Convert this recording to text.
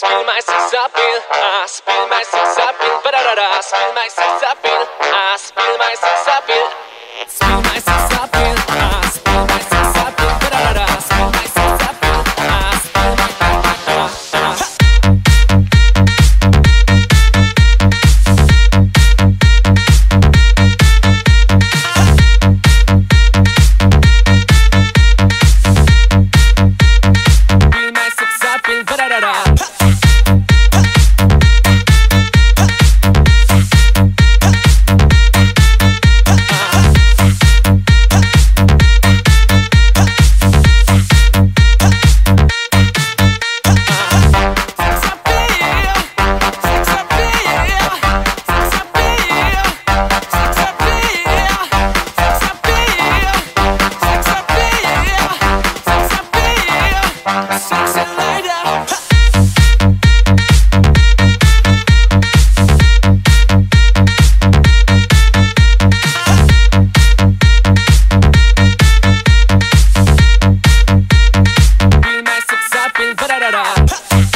spill my sex appeal. I spill my sex appeal. Ba-da-da-da. Spill my sex appeal. I spill my sex appeal. Spill my sex appeal. I spill my appeal. Ba-da-da-da. Spill my sex appeal. I spill my Spill my I'm a sexy lady. Spill